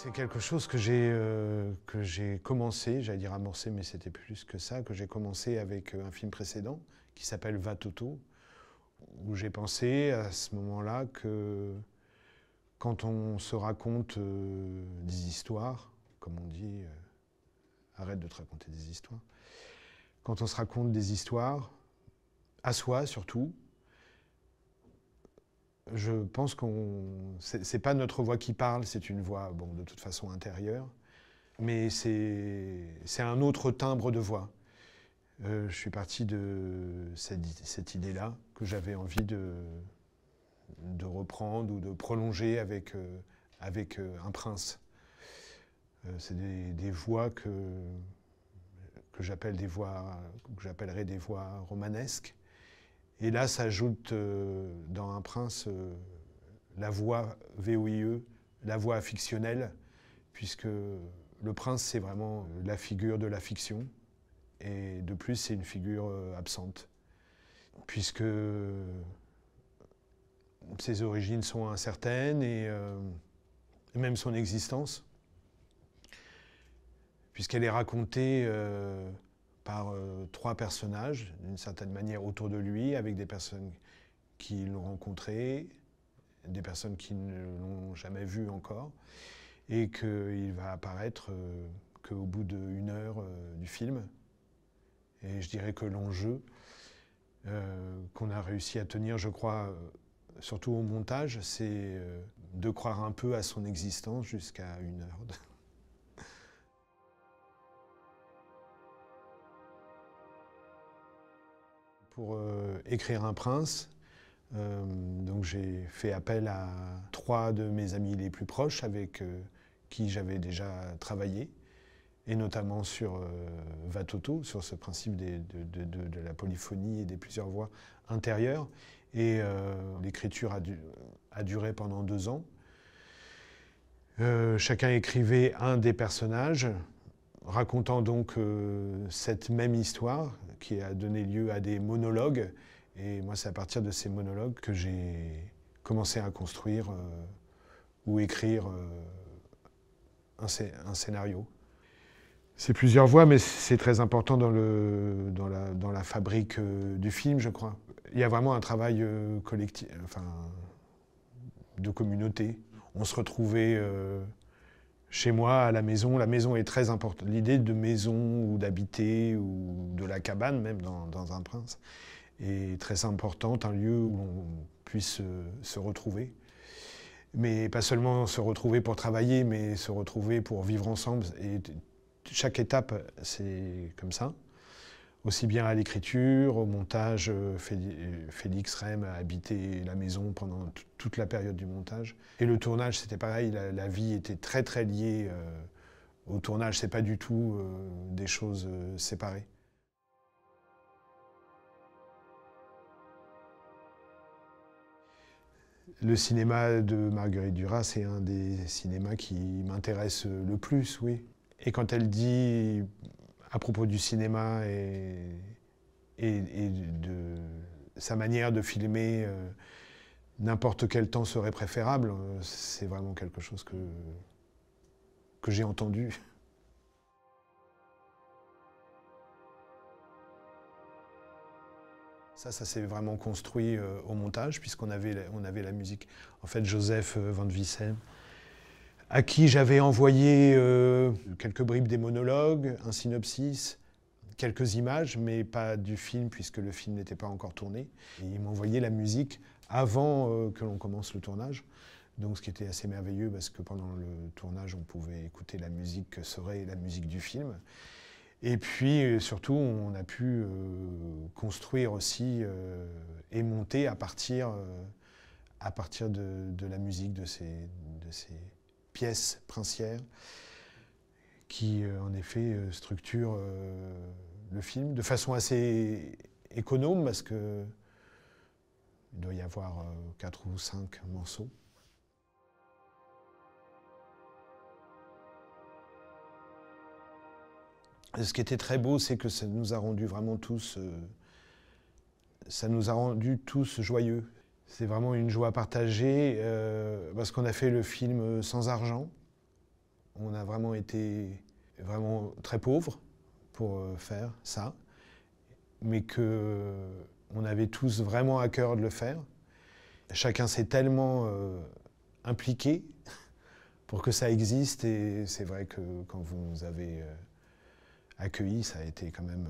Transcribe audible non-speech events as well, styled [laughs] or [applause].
C'est quelque chose que j'ai euh, que j'ai commencé, j'allais dire amorcé, mais c'était plus que ça, que j'ai commencé avec euh, un film précédent qui s'appelle Va Toto, où j'ai pensé à ce moment-là que quand on se raconte euh, des histoires, comme on dit, arrête de te raconter des histoires, quand on se raconte des histoires, à soi surtout, je pense qu'on. C'est pas notre voix qui parle, c'est une voix, bon, de toute façon intérieure, mais c'est un autre timbre de voix. Euh, je suis parti de cette, cette idée-là que j'avais envie de, de reprendre ou de prolonger avec, euh, avec euh, un prince. c'est des, des, voix que, que j'appelle des voix, que j'appellerais des voix romanesques et là s'ajoute euh, dans Un prince euh, la voix VOIE, la voix fictionnelle, puisque le prince c'est vraiment la figure de la fiction, et de plus c'est une figure euh, absente, puisque ses origines sont incertaines et même son existence, puisqu'elle est racontée par euh, trois personnages, d'une certaine manière, autour de lui, avec des personnes qui l'ont rencontré, des personnes qui ne l'ont jamais vu encore, et qu'il va apparaître euh, qu'au bout d'une heure euh, du film. Et je dirais que l'enjeu qu'on a réussi à tenir, je crois, surtout au montage, c'est de croire un peu à son existence jusqu'à une heure. [laughs] pour euh, écrire Un prince. Euh, donc j'ai fait appel à trois de mes amis les plus proches avec euh, qui j'avais déjà travaillé, et notamment sur Vatoto, sur ce principe de, la polyphonie et des plusieurs voix intérieures. Et l'écriture a, a, duré pendant deux ans. chacun écrivait un des personnages, racontant donc cette même histoire qui a donné lieu à des monologues. Et moi, c'est à partir de ces monologues que j'ai commencé à construire euh, ou écrire euh, un, scénario. C'est plusieurs voix, mais c'est très important dans, la, fabrique euh, du film, je crois. Il y a vraiment un travail collectif, enfin, de communauté. On se retrouvait chez moi, à la maison, la maison est très importante. L'idée de maison ou d'habiter ou de la cabane même dans, un prince est très importante, un lieu où on puisse se retrouver. Mais pas seulement se retrouver pour travailler, mais se retrouver pour vivre ensemble. Chaque étape, c'est comme ça aussi bien à l'écriture, au montage. Euh, Félix Rem a habité la maison pendant toute la période du montage. Et le tournage, c'était pareil, la, vie était très très liée euh, au tournage. C'est pas du tout euh, des choses séparées. Le cinéma de Marguerite Duras, c'est un des cinémas qui m'intéresse le plus, oui. Et quand elle dit à propos du cinéma et, de sa manière de filmer, euh, n'importe quel temps serait préférable, euh, c'est vraiment quelque chose que, j'ai entendu. Ça, ça s'est vraiment construit euh, au montage, puisqu'on avait, on avait la musique. En fait, Joseph Van Vissem, à qui j'avais envoyé euh, quelques bribes des monologues, un synopsis, quelques images, mais pas du film puisque le film n'était pas encore tourné. Et il m'envoyait la musique avant euh, que l'on commence le tournage. Donc ce qui était assez merveilleux parce que pendant le tournage, on pouvait écouter la musique que serait la musique du film. Et puis euh, surtout, on a pu construire aussi et monter à partir, à partir de, la musique de ces pièce princière qui, euh, en effet, euh, structure euh, le film de façon assez économe parce que il doit y avoir quatre ou cinq morceaux. ce qui était très beau, c'est que ça nous a rendu vraiment tous, ça nous a rendu tous joyeux. C'est vraiment une joie partagée euh, parce qu'on a fait le film sans argent. On a vraiment été vraiment très pauvres pour euh, faire ça, mais que on avait tous vraiment à cœur de le faire. Chacun s'est tellement euh, impliqué [laughs] pour que ça existe et c'est vrai que quand vous nous avez euh, accueillis, ça a été quand même